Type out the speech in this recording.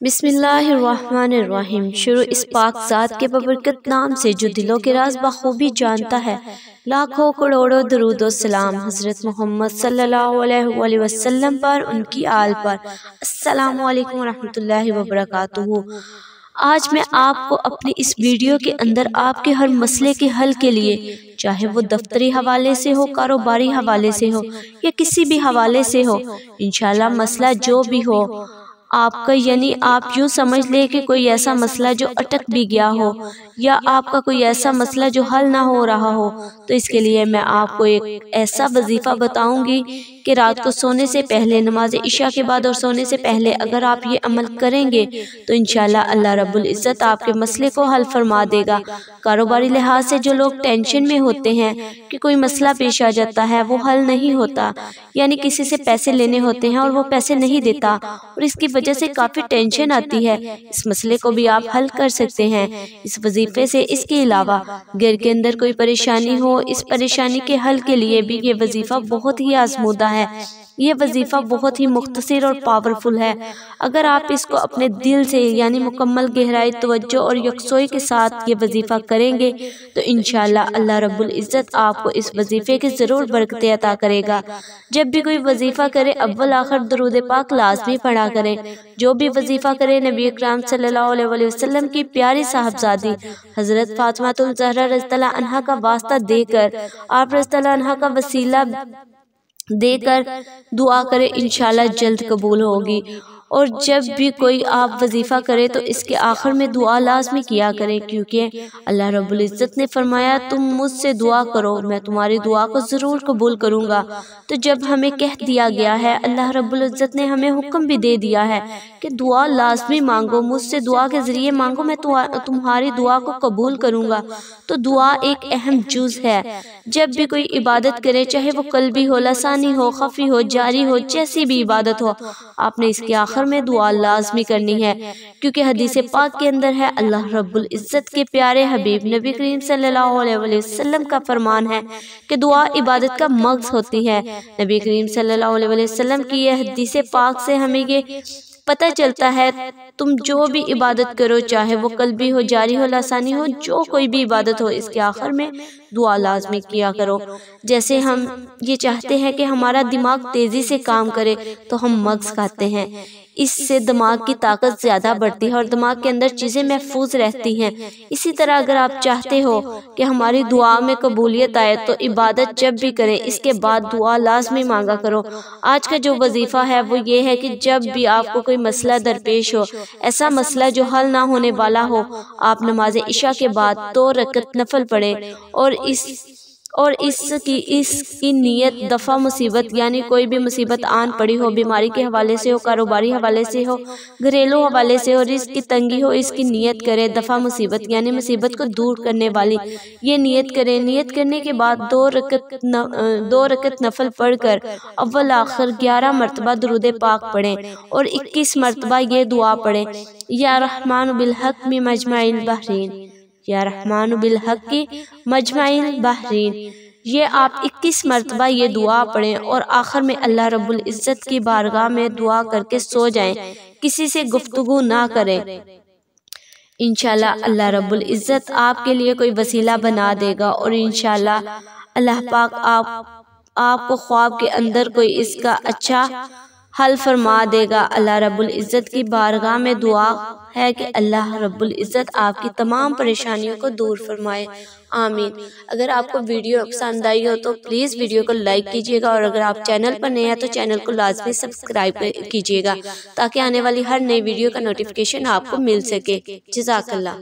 बिस्मिल्लाहिर्रहमानिर्रहीम। शुरू इस पाक ज़ात के बबरकत नाम से जो दिलों के राज बखूबी जानता है। लाखों करोड़ों दरूद सलाम हज़रत मोहम्मद सल्लल्लाहु अलैहि वसल्लम पर, उनकी आल पर। अस्सलाम वालेकुम रहमतुल्लाहि व आज मैं आपको अपनी इस वीडियो के अंदर आपके हर मसले के हल के लिए, चाहे वो दफ्तरी हवाले से हो, कारोबारी हवाले से हो, या किसी भी हवाले से हो, इंशाल्लाह मसला जो भी हो आपका यानी आप यूँ समझ लें कि कोई ऐसा मसला जो अटक भी गया हो, या आपका कोई ऐसा मसला जो हल ना हो रहा हो तो इसके लिए मैं आपको एक ऐसा वजीफ़ा बताऊँगी कि रात को सोने से पहले, नमाज़ इशा के बाद और सोने से पहले अगर आप ये अमल करेंगे तो इन अल्लाह रब्बुल इज़्ज़त आपके मसले को हल फरमा देगा। कारोबारी लिहाज से जो लोग टेंशन में होते हैं कि कोई मसला पेश आ जाता है, वो हल नहीं होता। यानी किसी से पैसे लेने होते हैं और वो पैसे नहीं देता, और इसकी वजह से काफ़ी टेंशन आती है। इस मसले को भी आप हल कर सकते हैं। इस वजीफे से इसके अलावा घर के अंदर कोई परेशानी हो इस परेशानी के हल के लिए भी ये वजीफ़ा बहुत ही। आजमूदा है। ये वजीफ़ा बहुत ही मुख्तर और पावरफुल है। अगर आप इसको अपने दिल से, यानी मुकम्मल गहराई तवज्जो और यकसोई के साथ ये वजीफ़ा करेंगे तो इन अल्लाह रब्बुल इज़्ज़त आपको इस वजीफ़े की ज़रूर बरकत अता करेगा। जब भी कोई वजीफ़ा करे, अव्वल आखिर दरूद पाक लाजमी पढ़ा करें। जो भी वजीफ़ा करे, नबी कराम सल्लल्लाहु अलैहि वसल्लम की प्यारी साहबजादी, हज़रत फातमा जहरा रज़ी का वास्ता देकर, आप रज़ी का वसीला देकर दुआ करें इंशाल्लाह जल्द कबूल होगी। और जब भी कोई आप वजीफ़ा करे तो इसके आखिर में दुआ लाजमी किया करें क्योंकि अल्लाह रब्बुल इज़्ज़त ने फरमाया तुम मुझसे दुआ करो मैं तुम्हारी दुआ को ज़रूर कबूल करूँगा। तो जब हमें कह दिया गया है अल्लाह रब्बुल इज़्ज़त ने हमें हुक्म भी दे दिया है कि दुआ लाजमी मांगो मुझसे दुआ के ज़रिए मांगो मैं तुम्हारी दुआ को कबूल करूँगा। तो दुआ एक अहम जुज है जब भी कोई इबादत करे चाहे वो कल भी हो। लसानी हो। खफी हो जारी हो जैसी भी इबादत हो आपने इसके आखिर में दुआ लाजमी करनी है, क्योंकि हदीस पाक के अंदर है, अल्लाह रब्बुल इज़्ज़त के प्यारे हबीब नबी करीम सल्लल्लाहु अलैहि वसल्लम का फरमान है कि दुआ इबादत का मग्ज होती है। नबी करीम सल्लल्लाहु अलैहि वसल्लम की यह हदीस पाक से हमें ये पता चलता है, तुम जो भी इबादत करो, चाहे वो कल भी हो, जारी हो, लासानी हो, जो कोई भी इबादत हो, इसके आखिर में दुआ लाजमी किया करो। जैसे हम ये चाहते हैं कि हमारा दिमाग तेज़ी से काम करे तो हम मग्स खाते हैं। इससे दिमाग की ताकत ज़्यादा बढ़ती है और दिमाग के अंदर चीज़ें महफूज रहती हैं। इसी तरह अगर आप चाहते हो कि हमारी दुआ में कबूलियत आए तो इबादत जब भी करें, इसके बाद दुआ लाजमी मांगा करो। आज का जो वजीफ़ा है, वो ये है कि जब भी आपको कोई मसला दरपेश हो, ऐसा मसला जो हल ना होने वाला हो, आप नमाज़ इशा के बाद दो रकत नफल पढ़े और इस और इसकी इसकी नीयत दफ़ा मुसीबत यानी कोई भी मुसीबत आन पड़ी हो बीमारी के हवाले से हो कारोबारी हवाले से हो घरेलू हवाले से हो इसकी तंगी हो इसकी नीयत करें दफ़ा मुसीबत यानी मुसीबत को दूर करने वाली। ये नीयत करें। नीयत करने के बाद दो रकत न, दो रकत नफल पढ़ कर अव्वल आखिर ग्यारह मरतबा दरुद पाक पढ़ें और इक्कीस मरतबा ये दुआ पढ़ें। या रहमान बिलहक में मजमाइल बहरीन। या रहमान बिलहक की मजमाइन बहरीन। ये आप 21 मरतबा ये दुआ पढ़ें और आखिर में अल्लाह रब्बुल इज़्ज़त की बारगाह में दुआ करके सो जाएँ। किसी से गुफ्तगु ना करें। इनशाला अल्लाह रब्बुल इज़्ज़त आपके लिए कोई वसीला बना देगा और इनशाला अल्लाह पाक आप, आपको ख्वाब के अंदर कोई इसका अच्छा हल फरमा देगा अल्लाह रब्बुल इज़्ज़त की बारगाह में दुआ है कि अल्लाह रब्बुल इज़्ज़त आपकी तमाम परेशानियों को दूर फरमाए। आमीन। अगर आपको वीडियो पसंद आई हो तो प्लीज़ वीडियो को लाइक कीजिएगा और अगर आप चैनल पर नए हैं तो चैनल को लाजमी सब्सक्राइब कीजिएगा ताकि आने वाली हर नई वीडियो का नोटिफिकेशन आपको मिल सके। जजाकल्ला